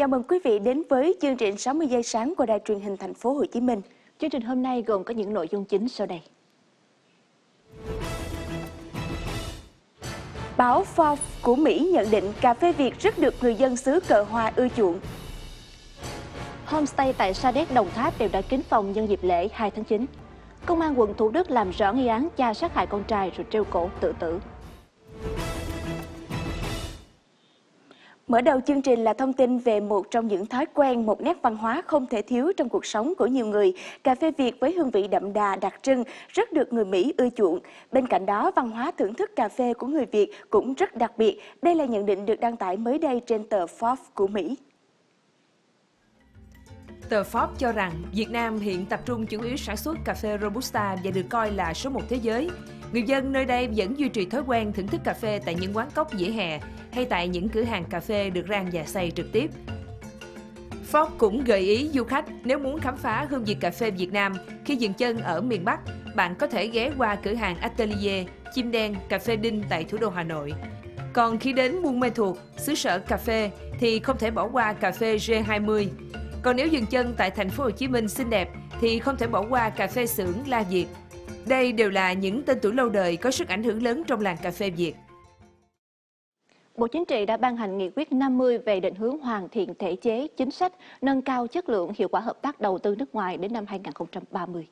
Chào mừng quý vị đến với chương trình 60 giây sáng của Đài truyền hình thành phố Hồ Chí Minh. Chương trình hôm nay gồm có những nội dung chính sau đây. Báo Forbes của Mỹ nhận định cà phê Việt rất được người dân xứ cờ hoa ưa chuộng. Homestay tại Sa Đéc, Đồng Tháp đều đã kín phòng nhân dịp lễ 2 tháng 9. Công an quận Thủ Đức làm rõ nghi án cha sát hại con trai rồi treo cổ tự tử. Mở đầu chương trình là thông tin về một trong những thói quen, một nét văn hóa không thể thiếu trong cuộc sống của nhiều người. Cà phê Việt với hương vị đậm đà, đặc trưng, rất được người Mỹ ưa chuộng. Bên cạnh đó, văn hóa thưởng thức cà phê của người Việt cũng rất đặc biệt. Đây là nhận định được đăng tải mới đây trên tờ Forbes của Mỹ. Tờ Forbes cho rằng Việt Nam hiện tập trung chủ yếu sản xuất cà phê Robusta và được coi là số một thế giới. Người dân nơi đây vẫn duy trì thói quen thưởng thức cà phê tại những quán cốc dĩa hè hay tại những cửa hàng cà phê được rang và xay trực tiếp. Fox cũng gợi ý du khách nếu muốn khám phá hương vị cà phê Việt Nam khi dừng chân ở miền Bắc, bạn có thể ghé qua cửa hàng Atelier, Chim Đen, Cà phê Đinh tại thủ đô Hà Nội. Còn khi đến Buôn Mê Thuột, xứ sở cà phê thì không thể bỏ qua cà phê G20. Còn nếu dừng chân tại thành phố Hồ Chí Minh xinh đẹp thì không thể bỏ qua cà phê xưởng La Việt. Đây đều là những tên tuổi lâu đời có sức ảnh hưởng lớn trong làng cà phê Việt. Bộ Chính trị đã ban hành nghị quyết 50 về định hướng hoàn thiện thể chế, chính sách, nâng cao chất lượng hiệu quả hợp tác đầu tư nước ngoài đến năm 2030.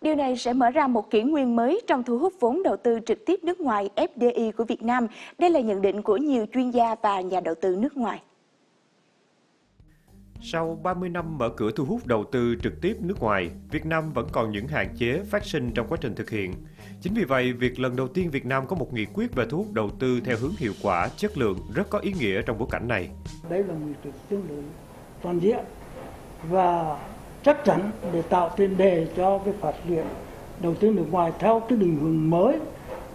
Điều này sẽ mở ra một kỷ nguyên mới trong thu hút vốn đầu tư trực tiếp nước ngoài FDI của Việt Nam. Đây là nhận định của nhiều chuyên gia và nhà đầu tư nước ngoài. Sau 30 năm mở cửa thu hút đầu tư trực tiếp nước ngoài, Việt Nam vẫn còn những hạn chế phát sinh trong quá trình thực hiện. Chính vì vậy, việc lần đầu tiên Việt Nam có một nghị quyết về thu hút đầu tư theo hướng hiệu quả, chất lượng rất có ý nghĩa trong bối cảnh này. Đây là một quyết tương đối toàn diện và chắc chắn để tạo tiền đề cho cái phát triển đầu tư nước ngoài theo cái định hướng mới,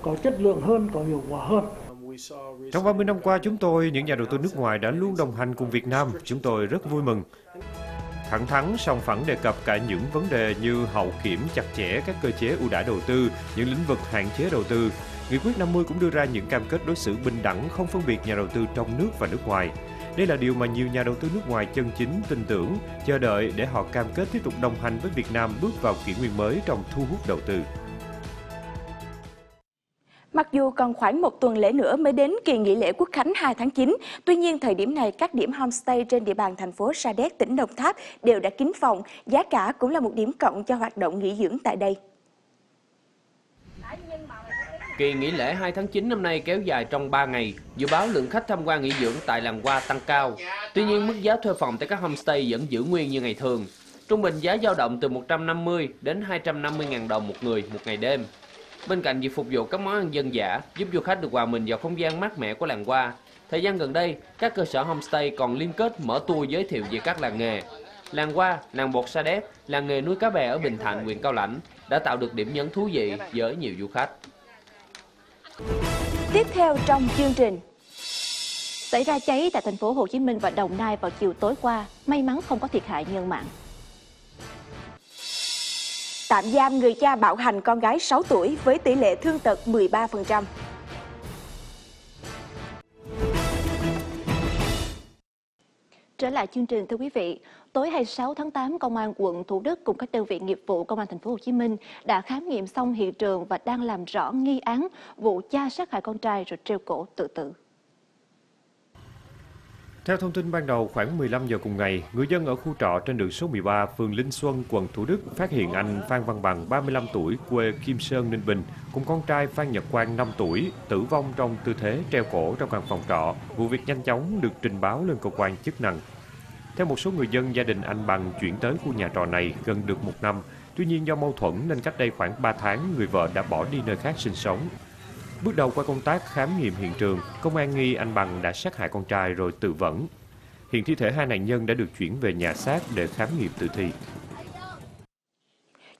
có chất lượng hơn, có hiệu quả hơn. Trong 30 năm qua, chúng tôi, những nhà đầu tư nước ngoài đã luôn đồng hành cùng Việt Nam. Chúng tôi rất vui mừng. Thẳng thắn, song phẳng đề cập cả những vấn đề như hậu kiểm chặt chẽ các cơ chế ưu đãi đầu tư, những lĩnh vực hạn chế đầu tư. Nghị quyết 50 cũng đưa ra những cam kết đối xử bình đẳng, không phân biệt nhà đầu tư trong nước và nước ngoài. Đây là điều mà nhiều nhà đầu tư nước ngoài chân chính tin tưởng, chờ đợi để họ cam kết tiếp tục đồng hành với Việt Nam bước vào kỷ nguyên mới trong thu hút đầu tư. Mặc dù còn khoảng một tuần lễ nữa mới đến kỳ nghỉ lễ Quốc khánh 2 tháng 9, tuy nhiên thời điểm này các điểm homestay trên địa bàn thành phố Sa Đéc, tỉnh Đồng Tháp đều đã kín phòng, giá cả cũng là một điểm cộng cho hoạt động nghỉ dưỡng tại đây. Kỳ nghỉ lễ 2 tháng 9 năm nay kéo dài trong 3 ngày, dự báo lượng khách tham quan nghỉ dưỡng tại làng hoa tăng cao. Tuy nhiên mức giá thuê phòng tại các homestay vẫn giữ nguyên như ngày thường. Trung bình giá dao động từ 150 đến 250 ngàn đồng một người một ngày đêm. Bên cạnh việc phục vụ các món ăn dân dã, giúp du khách được hòa mình vào không gian mát mẻ của làng hoa, thời gian gần đây, các cơ sở homestay còn liên kết mở tour giới thiệu về các làng nghề. Làng hoa, làng bột Sa Đéc, làng nghề nuôi cá bè ở Bình Thạnh, huyện Cao Lãnh đã tạo được điểm nhấn thú vị với nhiều du khách. Tiếp theo trong chương trình, Xảy ra cháy tại thành phố Hồ Chí Minh và Đồng Nai vào chiều tối qua, may mắn không có thiệt hại nhân mạng tạm giam người cha bạo hành con gái 6 tuổi với tỷ lệ thương tật 13%. Trở lại chương trình thưa quý vị, tối 26 tháng 8, Công an quận Thủ Đức cùng các đơn vị nghiệp vụ Công an thành phố Hồ Chí Minh đã khám nghiệm xong hiện trường và đang làm rõ nghi án vụ cha sát hại con trai rồi treo cổ tự tử. Theo thông tin ban đầu, khoảng 15 giờ cùng ngày, người dân ở khu trọ trên đường số 13, phường Linh Xuân, quận Thủ Đức phát hiện anh Phan Văn Bằng, 35 tuổi, quê Kim Sơn, Ninh Bình, cùng con trai Phan Nhật Quang, 5 tuổi, tử vong trong tư thế treo cổ trong căn phòng trọ. Vụ việc nhanh chóng được trình báo lên cơ quan chức năng. Theo một số người dân, gia đình anh Bằng chuyển tới khu nhà trọ này gần được một năm. Tuy nhiên do mâu thuẫn nên cách đây khoảng 3 tháng, người vợ đã bỏ đi nơi khác sinh sống. Bước đầu qua công tác khám nghiệm hiện trường, công an nghi anh Bằng đã sát hại con trai rồi tự vẫn. Hiện thi thể hai nạn nhân đã được chuyển về nhà xác để khám nghiệm tử thi.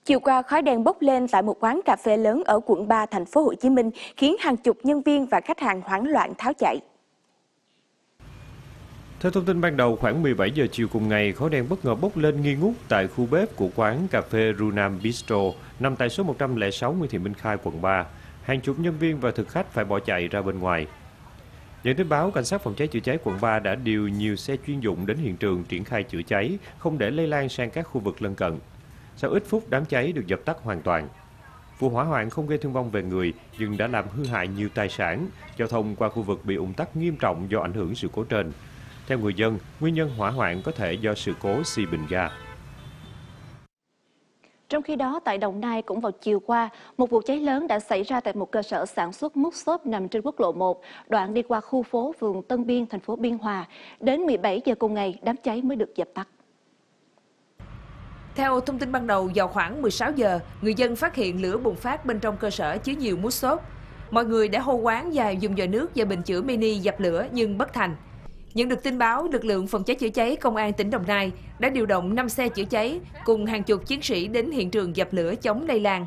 Chiều qua, khói đen bốc lên tại một quán cà phê lớn ở quận 3 thành phố Hồ Chí Minh, khiến hàng chục nhân viên và khách hàng hoảng loạn tháo chạy. Theo thông tin ban đầu, khoảng 17 giờ chiều cùng ngày, khói đen bất ngờ bốc lên nghi ngút tại khu bếp của quán cà phê Runam Bistro, nằm tại số 106 Nguyễn Thị Minh Khai, quận 3. Hàng chục nhân viên và thực khách phải bỏ chạy ra bên ngoài. Nhận tin báo, cảnh sát phòng cháy chữa cháy quận 3 đã điều nhiều xe chuyên dụng đến hiện trường triển khai chữa cháy, không để lây lan sang các khu vực lân cận. Sau ít phút, đám cháy được dập tắt hoàn toàn. Vụ hỏa hoạn không gây thương vong về người, nhưng đã làm hư hại nhiều tài sản. Giao thông qua khu vực bị ủng tắc nghiêm trọng do ảnh hưởng sự cố trên. Theo người dân, nguyên nhân hỏa hoạn có thể do sự cố xì bình ga. Trong khi đó, tại Đồng Nai cũng vào chiều qua, một vụ cháy lớn đã xảy ra tại một cơ sở sản xuất mút xốp nằm trên quốc lộ 1, đoạn đi qua khu phố phường Tân Biên, thành phố Biên Hòa. Đến 17 giờ cùng ngày, đám cháy mới được dập tắt. Theo thông tin ban đầu, vào khoảng 16 giờ, người dân phát hiện lửa bùng phát bên trong cơ sở chứa nhiều mút xốp. Mọi người đã hô quán và dùng dòi nước và bình chữa mini dập lửa nhưng bất thành. Nhận được tin báo, lực lượng phòng cháy chữa cháy công an tỉnh Đồng Nai đã điều động 5 xe chữa cháy cùng hàng chục chiến sĩ đến hiện trường dập lửa chống lây lan.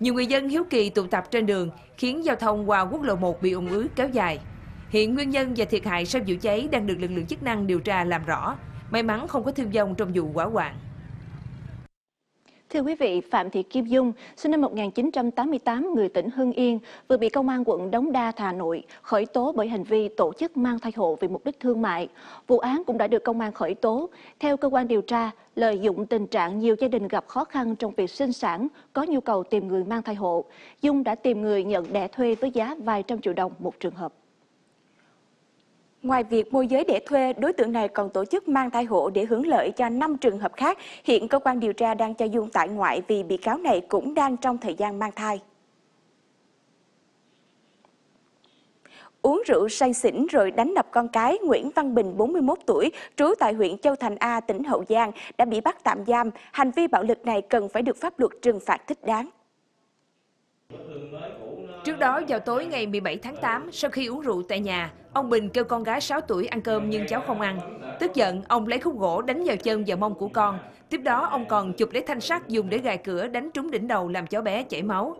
Nhiều người dân hiếu kỳ tụ tập trên đường khiến giao thông qua quốc lộ 1 bị ủng ứ kéo dài. Hiện nguyên nhân và thiệt hại sau vụ cháy đang được lực lượng chức năng điều tra làm rõ. May mắn không có thương vong trong vụ hỏa hoạn. Thưa quý vị, Phạm Thị Kim Dung, sinh năm 1988, người tỉnh Hưng Yên, vừa bị Công an quận Đống Đa, Hà Nội khởi tố bởi hành vi tổ chức mang thai hộ vì mục đích thương mại. Vụ án cũng đã được công an khởi tố. Theo cơ quan điều tra, lợi dụng tình trạng nhiều gia đình gặp khó khăn trong việc sinh sản, có nhu cầu tìm người mang thai hộ, Dung đã tìm người nhận đẻ thuê với giá vài trăm triệu đồng một trường hợp. Ngoài việc môi giới để thuê, đối tượng này còn tổ chức mang thai hộ để hưởng lợi cho 5 trường hợp khác. Hiện cơ quan điều tra đang cho Dung tại ngoại vì bị cáo này cũng đang trong thời gian mang thai. Uống rượu say xỉn rồi đánh đập con cái, Nguyễn Văn Bình, 41 tuổi, trú tại huyện Châu Thành A, tỉnh Hậu Giang, đã bị bắt tạm giam. Hành vi bạo lực này cần phải được pháp luật trừng phạt thích đáng. Trước đó vào tối ngày 17 tháng 8, sau khi uống rượu tại nhà, ông Bình kêu con gái 6 tuổi ăn cơm nhưng cháu không ăn. Tức giận, ông lấy khúc gỗ đánh vào chân và mông của con. Tiếp đó, ông còn chụp lấy thanh sắt dùng để gài cửa đánh trúng đỉnh đầu làm cháu bé chảy máu.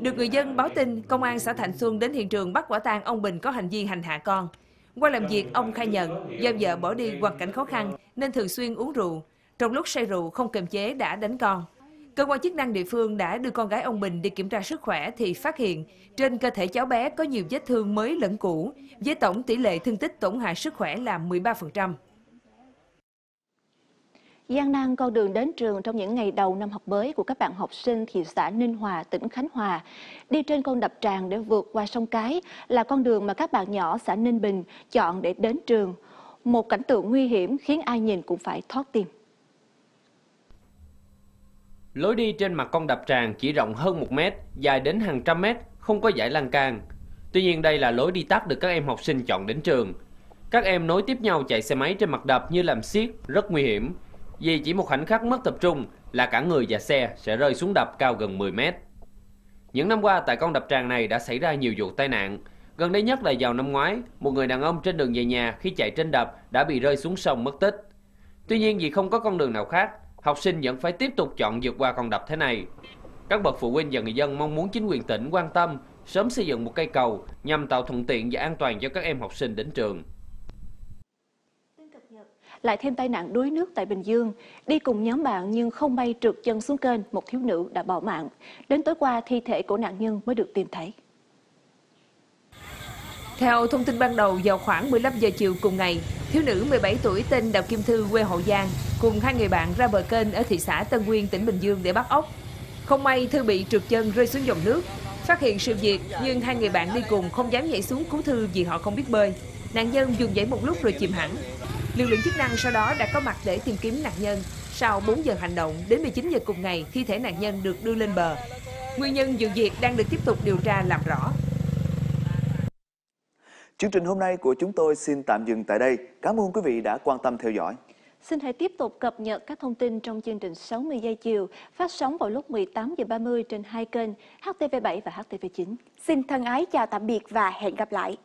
Được người dân báo tin, công an xã Thạnh Xuân đến hiện trường bắt quả tang ông Bình có hành vi hành hạ con. Qua làm việc, ông khai nhận do vợ bỏ đi hoàn cảnh khó khăn nên thường xuyên uống rượu. Trong lúc say rượu không kiềm chế đã đánh con. Cơ quan chức năng địa phương đã đưa con gái ông Bình đi kiểm tra sức khỏe thì phát hiện trên cơ thể cháu bé có nhiều vết thương mới lẫn cũ, với tổng tỷ lệ thương tích tổn hại sức khỏe là 13%. gian nan con đường đến trường trong những ngày đầu năm học mới của các bạn học sinh thị xã Ninh Hòa, tỉnh Khánh Hòa. Đi trên con đập tràn để vượt qua sông Cái là con đường mà các bạn nhỏ xã Ninh Bình chọn để đến trường. Một cảnh tượng nguy hiểm khiến ai nhìn cũng phải thoát tim. Lối đi trên mặt con đập tràn chỉ rộng hơn 1 mét, dài đến hàng trăm mét, không có giải lan can. Tuy nhiên đây là lối đi tắt được các em học sinh chọn đến trường. Các em nối tiếp nhau chạy xe máy trên mặt đập như làm xiết, rất nguy hiểm. Vì chỉ một khoảnh khắc mất tập trung là cả người và xe sẽ rơi xuống đập cao gần 10 mét. Những năm qua tại con đập tràn này đã xảy ra nhiều vụ tai nạn. Gần đây nhất là vào năm ngoái, một người đàn ông trên đường về nhà khi chạy trên đập đã bị rơi xuống sông mất tích. Tuy nhiên vì không có con đường nào khác, học sinh vẫn phải tiếp tục chọn vượt qua con đập thế này. Các bậc phụ huynh và người dân mong muốn chính quyền tỉnh quan tâm, sớm xây dựng một cây cầu nhằm tạo thuận tiện và an toàn cho các em học sinh đến trường. Lại thêm tai nạn đuối nước tại Bình Dương, đi cùng nhóm bạn nhưng không bay trượt chân xuống kênh, một thiếu nữ đã bỏ mạng. Đến tối qua, thi thể của nạn nhân mới được tìm thấy. Theo thông tin ban đầu, vào khoảng 15 giờ chiều cùng ngày, thiếu nữ 17 tuổi tên Đào Kim Thư quê Hậu Giang cùng hai người bạn ra bờ kênh ở thị xã Tân Nguyên, tỉnh Bình Dương để bắt ốc. Không may Thư bị trượt chân rơi xuống dòng nước. Phát hiện sự việc nhưng hai người bạn đi cùng không dám nhảy xuống cứu Thư vì họ không biết bơi. Nạn nhân dùng dãy một lúc rồi chìm hẳn. Lực lượng chức năng sau đó đã có mặt để tìm kiếm nạn nhân. Sau 4 giờ hành động, đến 19 giờ cùng ngày, thi thể nạn nhân được đưa lên bờ. Nguyên nhân vụ việc đang được tiếp tục điều tra làm rõ. Chương trình hôm nay của chúng tôi xin tạm dừng tại đây. Cảm ơn quý vị đã quan tâm theo dõi. Xin hãy tiếp tục cập nhật các thông tin trong chương trình 60 giây chiều phát sóng vào lúc 18 giờ 30 trên hai kênh HTV7 và HTV9. Xin thân ái chào tạm biệt và hẹn gặp lại.